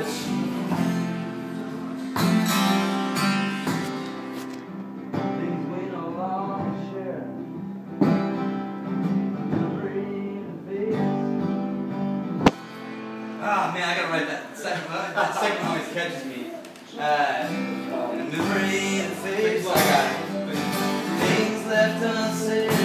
Ah, man, I gotta write that second one. That second one always catches me. Uh, memory and face. I got it. Things left unsaid.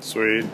Sweet.